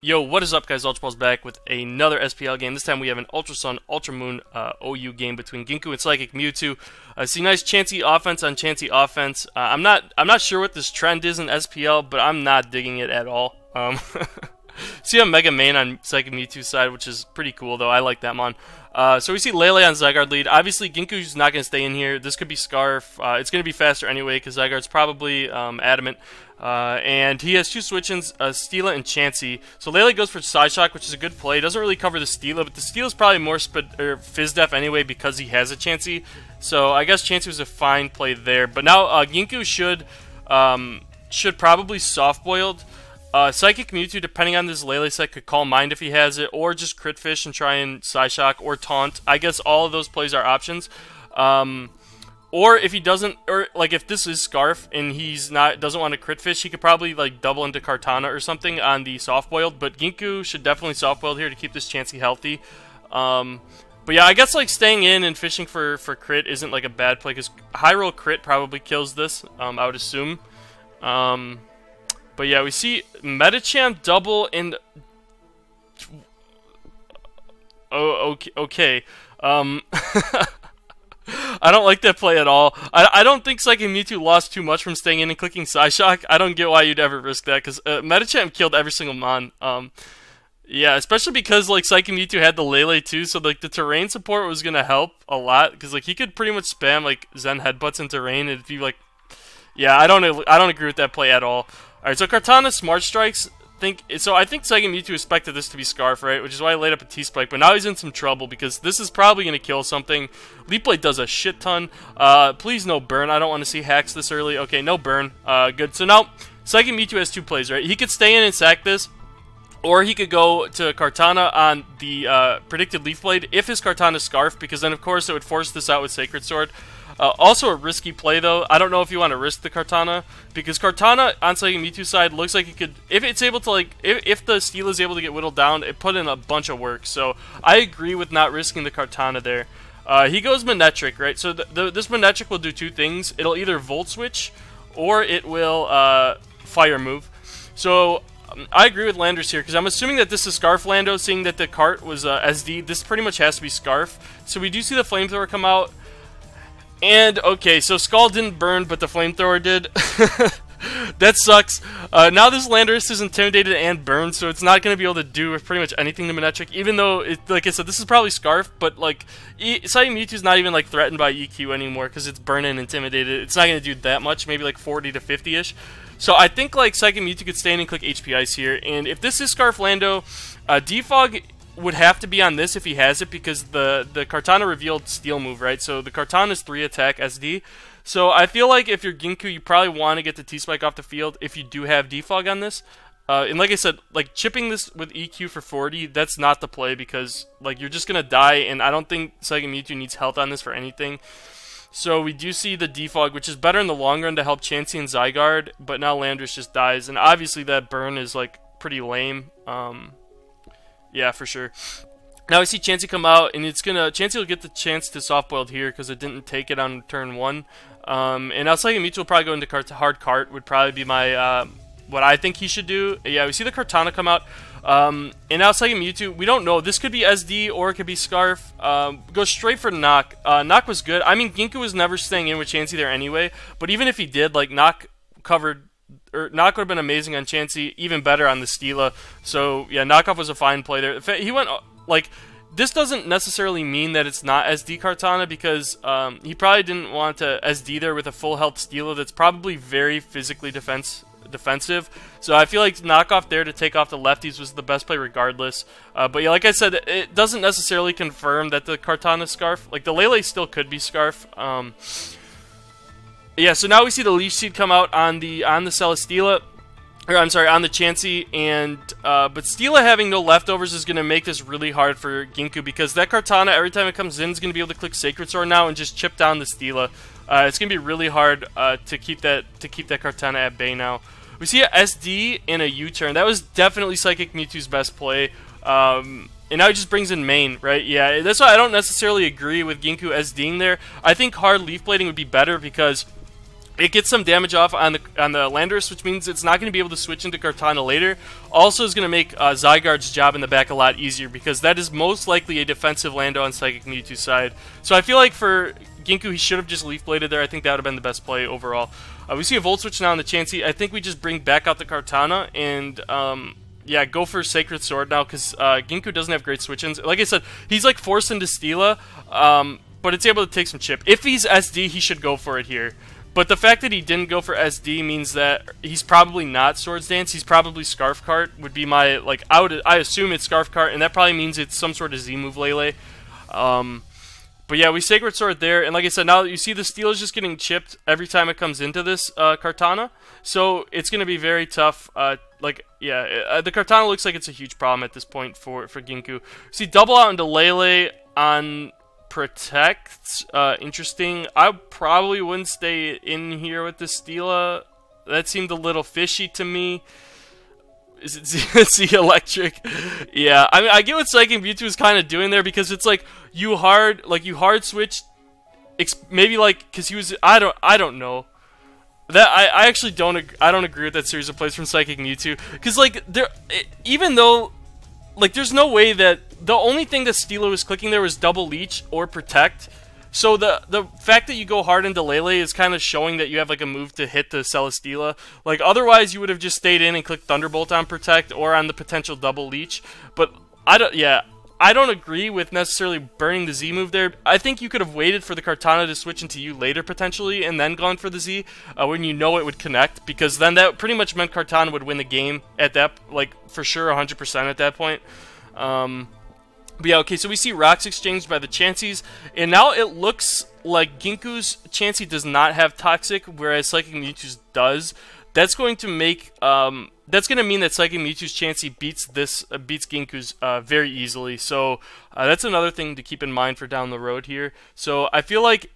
Yo, what is up guys, Ultraballz back with another SPL game. This time we have an Ultra Sun, Ultra Moon uh, OU game between Ginku and Psychic Mewtwo. I uh, see nice Chansey offense on Chansey offense. Uh, I'm not I'm not sure what this trend is in SPL, but I'm not digging it at all. Um, see a Mega Man on Psychic Mewtwo side, which is pretty cool though. I like that mon. Uh, so we see Lele on Zygarde lead. Obviously, Ginku's not going to stay in here. This could be Scarf. Uh, it's going to be faster anyway because Zygarde's probably um, adamant. Uh, and he has two switch-ins, uh, Steela and Chansey. So Lele goes for Psyshock, which is a good play. Doesn't really cover the Steela, but the Steela is probably more or Def anyway because he has a Chansey. So I guess Chansey was a fine play there. But now uh, Ginku should um, should probably soft-boiled. Uh, Psychic Mewtwo, depending on this Lele set, could Calm Mind if he has it, or just Crit Fish and try and Psyshock, or Taunt. I guess all of those plays are options. Um, or if he doesn't, or like if this is Scarf and he's not doesn't want to crit fish, he could probably like double into Kartana or something on the soft boiled. But Ginku should definitely soft boiled here to keep this Chansey healthy. Um, but yeah, I guess like staying in and fishing for for crit isn't like a bad play because roll crit probably kills this. Um, I would assume. Um, but yeah, we see Medicham double in. Oh, okay. Um. I don't like that play at all. I, I don't think Psychic Mewtwo lost too much from staying in and clicking Psyshock. I don't get why you'd ever risk that, because uh, Medicham killed every single Mon. Um, yeah, especially because, like, Psychic Mewtwo had the Lele, too, so, like, the terrain support was gonna help a lot, because, like, he could pretty much spam, like, Zen Headbutts in terrain, if you, like... Yeah, I don't, I don't agree with that play at all. Alright, so Kartana Smart Strikes, think so. I think Psychic Mewtwo expected this to be Scarf, right? Which is why I laid up a T Spike. But now he's in some trouble because this is probably going to kill something. Leaf Blade does a shit ton. Uh, please no burn. I don't want to see hacks this early. Okay, no burn. Uh, good. So now Psychic Mewtwo has two plays, right? He could stay in and sack this. Or he could go to Kartana on the uh, predicted Leaf Blade if his Kartana Scarf, because then of course it would force this out with Sacred Sword. Uh, also a risky play though. I don't know if you want to risk the Kartana because Kartana on Psychic Mewtwo side looks like it could if it's able to like if, if the Steel is able to get whittled down, it put in a bunch of work. So I agree with not risking the Kartana there. Uh, he goes Manectric, right? So this Manectric will do two things. It'll either Volt Switch or it will uh, Fire Move. So um, I agree with Landers here because I'm assuming that this is Scarf Lando, seeing that the cart was uh, SD. This pretty much has to be Scarf. So we do see the Flamethrower come out. And, okay, so Skull didn't burn, but the flamethrower did. that sucks. Uh, now this Landorus is intimidated and burned, so it's not going to be able to do pretty much anything to Manectric, even though, it, like I said, this is probably Scarf, but, like, e Psychic Mewtwo's not even, like, threatened by EQ anymore, because it's burned and intimidated. It's not going to do that much, maybe, like, 40 to 50-ish. So I think, like, Psychic Mewtwo could stand and click HP Ice here, and if this is Scarf Lando, uh, Defog would have to be on this if he has it because the the Kartana revealed Steel move, right? So the Kartana is 3 attack SD. So I feel like if you're Ginku, you probably want to get the T-Spike off the field if you do have Defog on this. Uh, and like I said, like chipping this with EQ for 40, that's not the play because like you're just gonna die, and I don't think Psychic Mewtwo needs health on this for anything. So we do see the defog, which is better in the long run to help Chansey and Zygarde, but now Landorus just dies, and obviously that burn is like pretty lame. Um, yeah, for sure. Now we see Chansey come out, and it's gonna Chansey will get the chance to soft boiled here because it didn't take it on turn one. Um, and outside of Mewtwo will probably go into cart hard cart would probably be my uh, what I think he should do. Yeah, we see the Kartana come out. Um, and outside of Mewtwo, we don't know. This could be SD or it could be Scarf. Um, go straight for Knock. Uh, Knock was good. I mean, Ginku was never staying in with Chansey there anyway. But even if he did, like Knock covered or Knock would have been amazing on Chansey, even better on the Steela. So yeah, Knockoff was a fine play there. He went like this doesn't necessarily mean that it's not SD Kartana because um, he probably didn't want to SD there with a full health Steela that's probably very physically defense defensive. So I feel like knockoff there to take off the lefties was the best play regardless. Uh, but yeah, like I said, it doesn't necessarily confirm that the Kartana Scarf, like the Lele still could be Scarf. Um, yeah, so now we see the Leech Seed come out on the on the Celesteela. Or, I'm sorry, on the Chansey, and uh, but Steela having no leftovers is going to make this really hard for Ginku because that Kartana, every time it comes in, is going to be able to click Sacred Sword now and just chip down the Steela. Uh, it's going to be really hard uh, to keep that to keep that Kartana at bay now. We see a SD and a U-turn. That was definitely Psychic Mewtwo's best play. Um, and now he just brings in main, right? Yeah, that's why I don't necessarily agree with Ginku SDing there. I think hard leaf blading would be better because it gets some damage off on the on the Landorus, which means it's not going to be able to switch into Kartana later. Also, is going to make uh, Zygarde's job in the back a lot easier because that is most likely a defensive Lando on Psychic Mewtwo side. So I feel like for Ginku, he should have just Leaf Bladed there. I think that would have been the best play overall. Uh, we see a Volt Switch now on the Chansey. I think we just bring back out the Kartana and. Um, yeah, go for Sacred Sword now because uh, Ginku doesn't have great switch-ins. Like I said, he's like forced into Steela, um, but it's able to take some chip. If he's SD, he should go for it here. But the fact that he didn't go for SD means that he's probably not Swords Dance. He's probably Scarf Cart. Would be my like I would I assume it's Scarf Cart, and that probably means it's some sort of Z move Lele. Um, but yeah, we Sacred Sword there, and like I said, now you see the steel is just getting chipped every time it comes into this uh, Kartana, so it's going to be very tough. Uh, like, yeah, uh, the Kartana looks like it's a huge problem at this point for, for Ginku. See, double out into Lele on protect. Uh, interesting. I probably wouldn't stay in here with the Steela. That seemed a little fishy to me. Is it Z, Electric? Yeah, I mean, I get what Psychic Mewtwo is kind of doing there because it's like you hard, like you hard switch, maybe like because he was. I don't. I don't know. That I, I actually don't. I don't agree with that series of plays from Psychic Mewtwo because like there, even though like there's no way that the only thing that Stilo was clicking there was double leech or protect. So the the fact that you go hard into Lele is kind of showing that you have like a move to hit the Celesteela. Like otherwise you would have just stayed in and clicked Thunderbolt on protect or on the potential double leech. But I don't yeah, I don't agree with necessarily burning the Z move there. I think you could have waited for the Kartana to switch into you later potentially and then gone for the Z uh, when you know it would connect because then that pretty much meant Kartana would win the game at that like for sure 100% at that point. Um, but yeah, okay, so we see rocks exchanged by the Chanseys, and now it looks like Ginku's Chansey does not have Toxic, whereas Psychic Mewtwo's does. That's going to make, um, that's going to mean that Psychic Mewtwo's Chansey beats this, uh, beats Ginku's uh, very easily. So uh, that's another thing to keep in mind for down the road here. So I feel like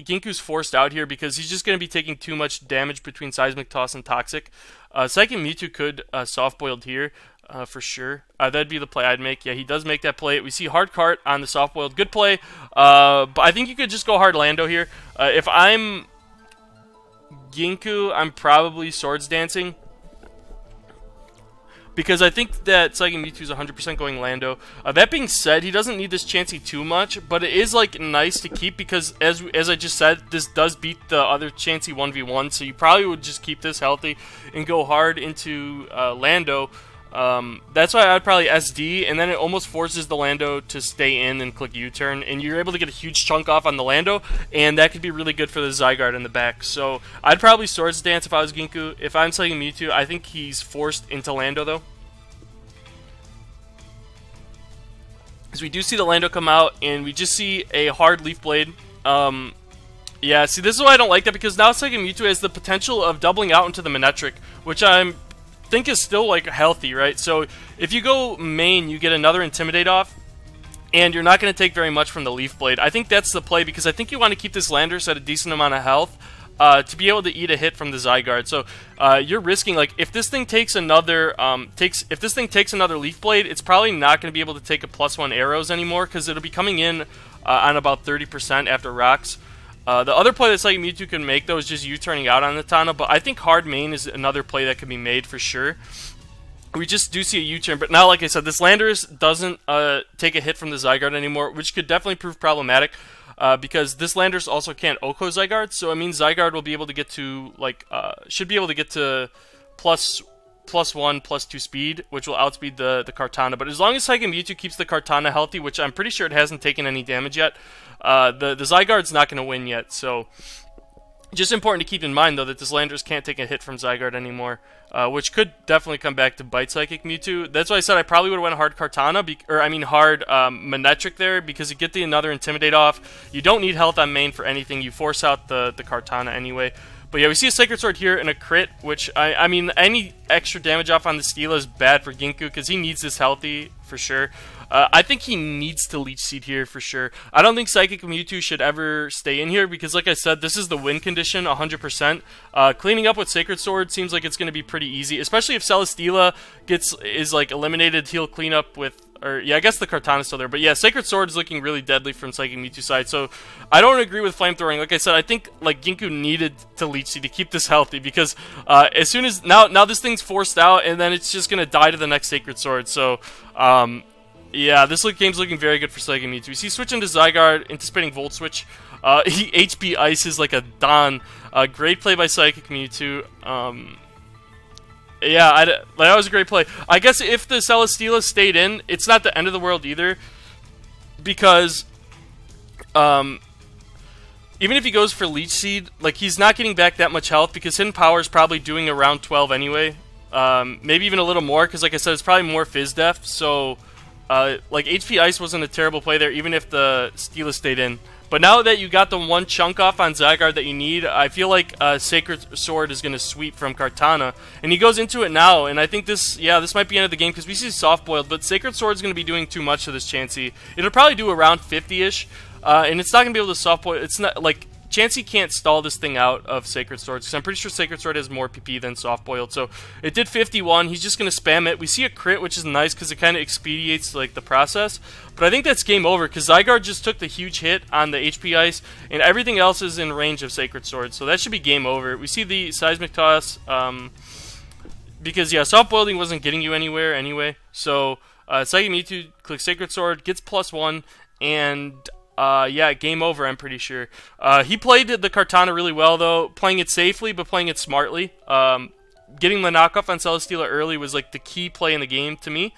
Ginku's forced out here because he's just going to be taking too much damage between Seismic Toss and Toxic. Uh, Psychic Mewtwo could uh, soft-boiled here, uh, for sure. Uh, that'd be the play I'd make. Yeah, he does make that play. We see hard cart on the soft boiled. Good play. Uh, but I think you could just go hard Lando here. Uh, if I'm Ginku, I'm probably swords dancing. Because I think that Psychic Mewtwo is 100% going Lando. Uh, that being said, he doesn't need this Chansey too much, but it is like nice to keep because, as as I just said, this does beat the other Chansey 1v1, so you probably would just keep this healthy and go hard into uh, Lando. Um, that's why I'd probably SD, and then it almost forces the Lando to stay in and click U-turn, and you're able to get a huge chunk off on the Lando, and that could be really good for the Zygarde in the back. So I'd probably Swords Dance if I was Ginku. If I'm playing Mewtwo, I think he's forced into Lando, though. Because we do see the Lando come out, and we just see a hard Leaf Blade. Um, yeah, see, this is why I don't like that, because now Psychic Mewtwo has the potential of doubling out into the Manectric, which I'm think is still like healthy, right? So if you go main, you get another Intimidate off, and you're not going to take very much from the Leaf Blade. I think that's the play because I think you want to keep this Landorus at a decent amount of health uh, to be able to eat a hit from the Zygarde. So uh, you're risking like if this thing takes another um, takes if this thing takes another Leaf Blade, it's probably not going to be able to take a plus one arrows anymore because it'll be coming in uh, on about 30% after rocks. Uh, the other play that's like Mewtwo can make though is just you turning out on the Tana, but I think hard main is another play that can be made for sure. We just do see a U-turn, but now, like I said, this Landorus doesn't uh, take a hit from the Zygarde anymore, which could definitely prove problematic. Uh, because this Landorus also can't OHKO Zygarde, so it means Zygarde will be able to get to, like, uh, should be able to get to plus plus one, plus two speed, which will outspeed the, the Kartana. But as long as Psychic Mewtwo keeps the Kartana healthy, which I'm pretty sure it hasn't taken any damage yet, uh, the, the Zygarde's not going to win yet. So just important to keep in mind, though, that this Landorus can't take a hit from Zygarde anymore, uh, which could definitely come back to bite Psychic Mewtwo. That's why I said I probably would have went hard Kartana, or I mean hard um, there, because you get the another Intimidate off. You don't need health on main for anything. You force out the, the Kartana anyway. But yeah, we see a Sacred Sword here and a crit, which, I, I mean, any extra damage off on the Steel is bad for Ginku, because he needs this healthy, for sure. Uh, I think he needs to Leech Seed here, for sure. I don't think Psychic Mewtwo should ever stay in here, because like I said, this is the win condition, 100%. Uh, cleaning up with Sacred Sword seems like it's going to be pretty easy, especially if Celesteela gets is, like, eliminated, he'll clean up with or yeah, I guess the Kartana's still there. But yeah, Sacred Sword is looking really deadly from Psychic Mewtwo side. So I don't agree with Flamethrowing. Like I said, I think like Ginku needed to Leech Seed to keep this healthy because uh, as soon as now now this thing's forced out and then it's just gonna die to the next Sacred Sword. So um, yeah, this look, game's looking very good for Psychic Mewtwo. We see switching to Zygarde, anticipating Volt Switch. Uh, he HP ices like a Don. Uh, great play by Psychic Mewtwo. Um, yeah, I, that was a great play. I guess if the Celesteela stayed in, it's not the end of the world either, because um, even if he goes for Leech Seed, like he's not getting back that much health because Hidden Power is probably doing around 12 anyway. Um, maybe even a little more because, like I said, it's probably more Phys Def. So, uh, like HP Ice wasn't a terrible play there, even if the Steela stayed in. But now that you got the one chunk off on Zygarde that you need, I feel like uh, Sacred Sword is going to sweep from Kartana. And he goes into it now, and I think this, yeah, this might be end of the game because we see Soft Boiled, but Sacred Sword is going to be doing too much to this Chansey. It'll probably do around 50-ish, uh, and it's not going to be able to Soft Boil. It's not, like, Chansey can't stall this thing out of Sacred Sword, because I'm pretty sure Sacred Sword has more PP than Soft Boiled. So it did 51. He's just going to spam it. We see a crit, which is nice because it kind of expedites like the process. But I think that's game over because Zygarde just took the huge hit on the HP Ice, and everything else is in range of Sacred Sword. So that should be game over. We see the Seismic Toss. Um, because, yeah, Soft Boiling wasn't getting you anywhere anyway. So uh, Psychic Mewtwo clicks Sacred Sword, gets plus one, and uh, yeah, game over, I'm pretty sure. Uh, he played the Kartana really well, though, playing it safely, but playing it smartly. Um, getting the knockoff on Celesteela early was, like, the key play in the game to me.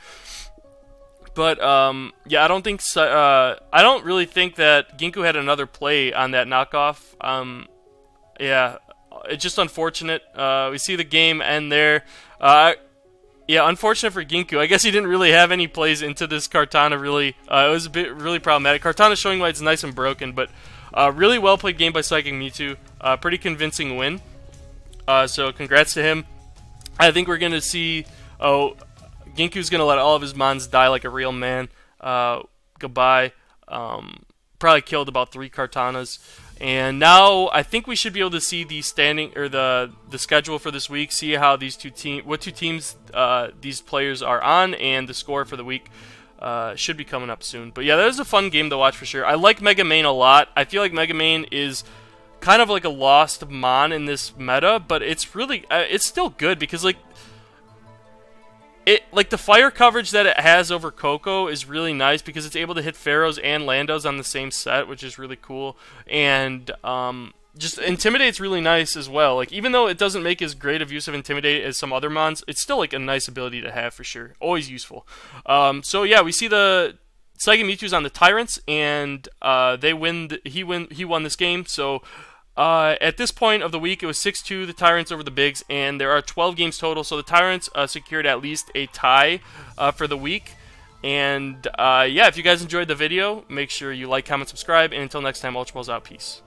But, um, yeah, I don't think, uh, I don't really think that Ginku had another play on that knockoff. Um, yeah, it's just unfortunate. Uh, we see the game end there. Yeah, unfortunate for Ginku. I guess he didn't really have any plays into this Kartana, really. Uh, it was a bit really problematic. Kartana showing why it's nice and broken, but uh, really well played game by Psychic Mewtwo. Uh, pretty convincing win. Uh, so congrats to him. I think we're going to see... Oh, Ginku's going to let all of his mons die like a real man. Uh, goodbye. Um, probably killed about three Kartanas. And now I think we should be able to see the standing or the the schedule for this week. See how these two team, what two teams uh, these players are on, and the score for the week uh, should be coming up soon. But yeah, that is a fun game to watch for sure. I like Megumin a lot. I feel like Megumin is kind of like a lost mon in this meta, but it's really uh, it's still good because like it like the fire coverage that it has over Koko is really nice because it's able to hit Ferros and Landos on the same set, which is really cool. And um, just Intimidate's really nice as well. Like even though it doesn't make as great of use of Intimidate as some other mons, it's still like a nice ability to have for sure. Always useful. Um, so yeah, we see the Psychic Mewtwo's on the Tyrants, and uh, they win. The, he win. He won this game. So uh, at this point of the week, it was 6-2 the Tyrants over the Bigs, and there are 12 games total. So the Tyrants uh, secured at least a tie uh, for the week. And uh, yeah, if you guys enjoyed the video, make sure you like, comment, subscribe, and until next time, Ultraballz out. Peace.